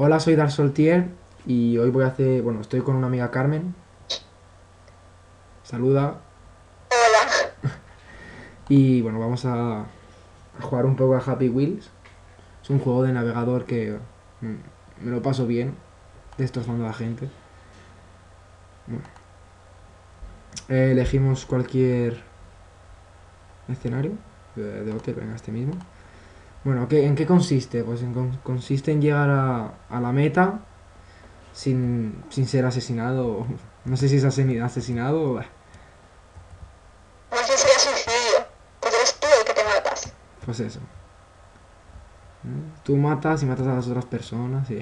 Hola, soy Dar Soltier y hoy voy a hacer, bueno, estoy con una amiga Carmen. Saluda. Hola. Y bueno, vamos a, a jugar un poco a Happy Wheels. Es un juego de navegador que mm, me lo paso bien, destrozando a la gente. Bueno. Eh, elegimos cualquier escenario de, de hotel, venga, este mismo. Bueno, ¿qué- ¿en qué consiste? Pues en con- consiste en llegar a, a la meta sin, sin ser asesinado. No sé si es asesinado o... No sé si sería suicidio. Pues eres tú el que te matas. Pues eso. ¿Mm? Tú matas y matas a las otras personas y... Y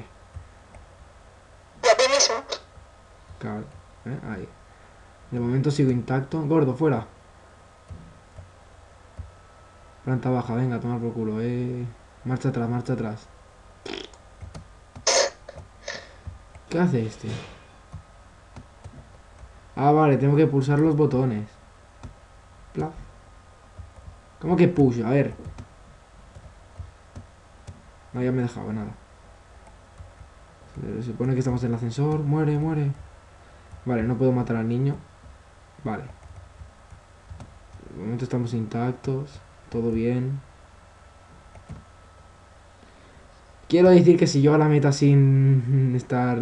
a ti mismo. Claro. ¿eh? Ahí. De momento sigo intacto. Gordo, fuera. Planta baja, venga, tomar por culo, eh. Marcha atrás, marcha atrás. ¿Qué hace este? Ah, vale, tengo que pulsar los botones. ¿Cómo que push? A ver. No, ya me he dejado, nada. Se supone que estamos en el ascensor. Muere, muere. Vale, no puedo matar al niño. Vale. De momento estamos intactos. Todo bien. Quiero decir que si yo a la meta sin estar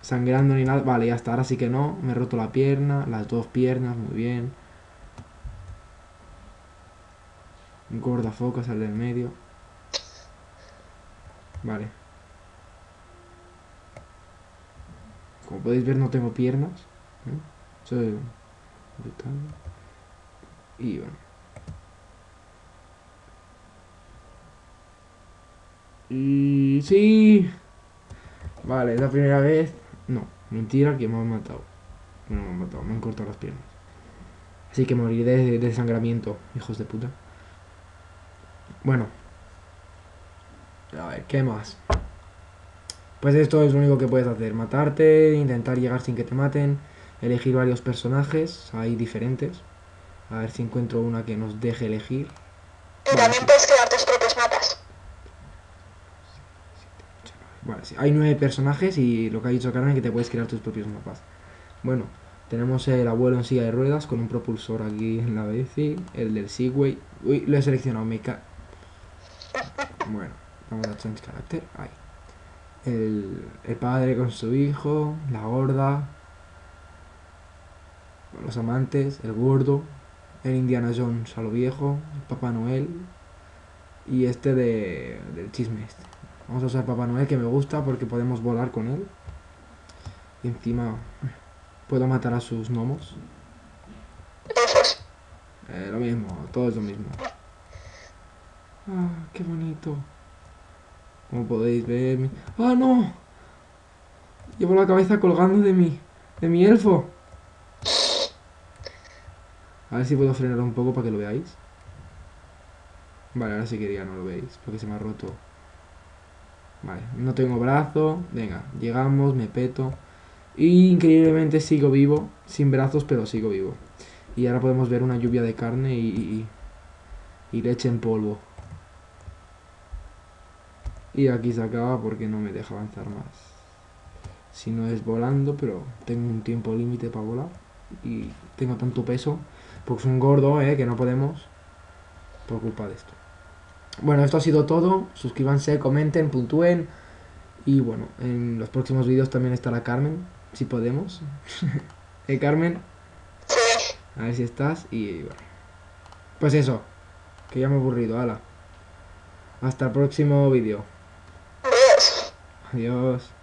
sangrando ni nada. Vale, ya está. Ahora sí que no. Me he roto la pierna. Las dos piernas. Muy bien. Gorda foca, sale del medio. Vale. Como podéis ver no tengo piernas. ¿eh? Soy. Y bueno. Y sí. Vale, es la primera vez. No, mentira que me han matado. No me han matado, me han cortado las piernas. Así que moriré de, de desangramiento, hijos de puta. Bueno. A ver, ¿qué más? Pues esto es lo único que puedes hacer. Matarte, intentar llegar sin que te maten, elegir varios personajes, hay diferentes. A ver si encuentro una que nos deje elegir. Y también puedes crear tus propios mapas. Vale, sí, hay nueve personajes y lo que ha dicho Carmen es que te puedes crear tus propios mapas. Bueno, tenemos el abuelo en silla de ruedas con un propulsor aquí en la bici, el del Segway. Uy, lo he seleccionado, me ca... Bueno, vamos a change character, ahí. El, el padre con su hijo, la gorda, los amantes, el gordo, el Indiana Jones a lo viejo, el Papá Noel y este de, del chisme este. Vamos a usar Papá Noel que me gusta porque podemos volar con él. Y encima puedo matar a sus gnomos. Eh, lo mismo, todo es lo mismo. Ah, qué bonito. Como podéis ver. mi- ¡Ah, no! Llevo la cabeza colgando de mi, de mi elfo. A ver si puedo frenar un poco para que lo veáis. Vale, ahora sí que ya no lo veis, porque se me ha roto. Vale, no tengo brazo. Venga, llegamos, me peto. Y increíblemente sigo vivo, sin brazos, pero sigo vivo. Y ahora podemos ver una lluvia de carne y, leche en polvo. Y aquí se acaba porque no me deja avanzar más. Si no es volando, pero tengo un tiempo límite para volar. Y tengo tanto peso. Porque es un gordo, eh, que no podemos. Por culpa de esto. Bueno, esto ha sido todo. Suscríbanse, comenten, puntúen. Y bueno, en los próximos vídeos también estará Carmen, si podemos. ¿Eh, Carmen? Sí. A ver si estás y bueno. Pues eso, que ya me he aburrido, ala. Hasta el próximo vídeo. Adiós. Adiós.